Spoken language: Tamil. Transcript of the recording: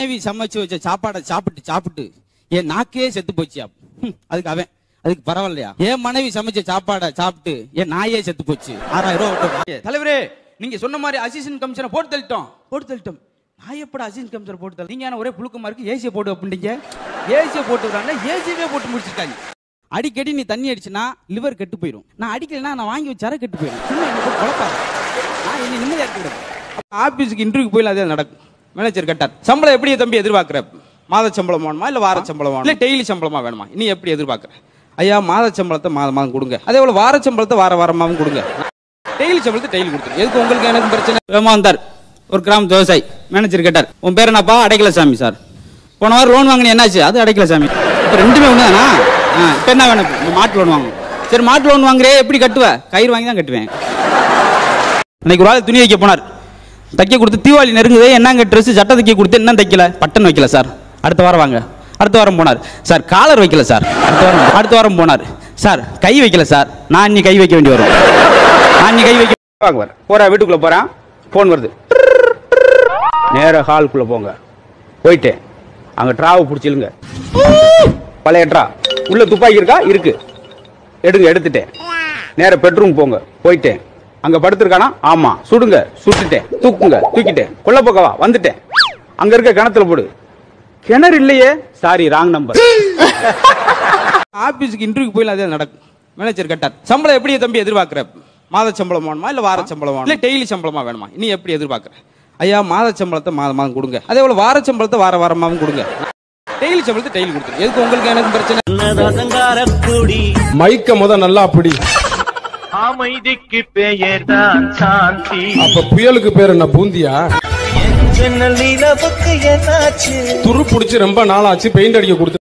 மனைவி சமைச்சு வச்ச சாப்பாடை சாப்பிட்டு சாப்பிட்டு என் நாக்கே செத்து போச்சியா? அதுக்கு அவன் அதுக்கு பரவாயில்லையா? என் மனைவி சமைச்ச சாப்பாடை சாப்பிட்டு என் நாயே செத்து போச்சு. ஆறாயிரம் ரூபாய் தலைவரே நீங்க சொன்ன மாதிரி அசிஸ்டன்ட் கமிஷனை போட்டு தள்ளிட்டோம். போட்டு தள்ளிட்டோம். நான் எப்பட அசிஸ்டன்ட் கமிஷனர் போட்டு தள்ளி நீங்க ஒரே புழுக்கமா இருக்கு ஏசியை போட்டு அப்படின்றீங்க ஏசியை போட்டு விடுறாங்க. ஏசியவே போட்டு முடிச்சிருக்காங்க அடிக்கடி நீ தண்ணி அடிச்சுனா லிவர் கெட்டு போயிடும் நான் அடிக்கலைன்னா நான் வாங்கி வச்சார கெட்டு போயிடும் குழப்பாத. நான் என்ன நிம்மதியா இருக்க கூடாது. ஆபீஸுக்கு இன்டர்வியூ போயில அதே நடக்கும். மேனேஜர் கேட்டார் சம்பளம் எப்படி தம்பி எதிர்பார்க்குற? மாத சம்பளம் வேணுமா இல்ல வார சம்பளம் வேணுமா? இல்ல டெய்லி சம்பளமா வேணுமா? நீ எப்படி எதிர்பார்க்குற? ஐயா மாத சம்பளத்தை மாதம் மாதம் கொடுங்க. அதே போல வார சம்பளத்தை வார வாரமாவும் கொடுங்க. டெய்லி சம்பளத்தை டெய்லி கொடுத்துரு எதுக்கு உங்களுக்கு எனக்கு பிரச்சனை? வேமா வந்தார் ஒரு கிராம விவசாயி மேனேஜர் கேட்டார் உன் பேர் என்னப்பா? அடைக்கல சாமி சார். போன வாரம் லோன் வாங்கினீங்க என்னாச்சு? அது அடைக்கல சாமி. இப்போ ரெண்டுமே ஒண்ணுதானா? ஆ இப்போ என்ன வேணும்? மாட்டு லோன் வாங்க சரி மாட்டு லோன் வாங்குறே எப்படி கட்டுவ? கயிறு வாங்கி தான் கட்டுவேன். அன்னைக்கு ஒரு ஆள் துணி வைக்க போனார். தைக்க கொடுத்து தீபாவளி நெருங்குது என்னங்க ட்ரெஸ் சட்டை தைக்க கொடுத்து என்ன தைக்கல? பட்டன் வைக்கல சார். அடுத்த வாரம் வாங்க. அடுத்த வாரம் போனார். சார் காலர் வைக்கல சார். அடுத்த வாரம் அடுத்த வாரம் போனார். சார் கை வைக்கல சார். நான் இன்னி கை வைக்க வேண்டி வரும். நான் இன்னி கை வைக்க வாங்க வர போகிறேன் வீட்டுக்குள்ள போகிறேன் போன் வருது. நேர ஹாலுக்குள்ள போங்க. போயிட்டேன் அங்க ட்ராவை பிடிச்சிலுங்க பழைய ட்ரா. உள்ள துப்பாக்கி இருக்கா? இருக்கு. எடுங்க எடுத்துட்டேன் நேர பெட்ரூம் போங்க. போயிட்டேன் அங்க படுத்திருக்கானா? ஆமா. சுடுங்க. சுட்டுட்டேன். தூக்குங்க. தூக்கிட்டேன். கொல்ல பக்கவா? வந்துட்டேன். அங்க இருக்க கிணத்துல போடு. கிணறு இல்லையே. சாரி ராங் நம்பர் ஆபீஸுக்கு இன்டர்வியூ போயில அதே நடக்கும். மேனேஜர் கேட்டார் சம்பளம் எப்படி தம்பி எதிர்பார்க்குற? மாத சம்பளம் வேணுமா இல்ல வார சம்பளம் வேணுமா? இல்ல டெய்லி சம்பளமா வேணுமா? நீ எப்படி எதிர்பார்க்குற? ஐயா மாத சம்பளத்தை மாதம் மாதம் கொடுங்க. அதே போல வார சம்பளத்தை வார வாரமாவும் கொடுங்க. டெய்லி சம்பளத்தை டெய்லி கொடுத்துரு. எதுக்கு உங்களுக்கு எனக்கு பிரச்சனை? மைக்க முத நல்லா அப்படி அமைதிக்கு பெயர்தான் சாந்தி. அப்ப புயலுக்கு பேர் என்ன பூந்தியா? துரு புடிச்சு ரொம்ப நாளாச்சு பெயிண்ட் அடிக்க கொடுத்து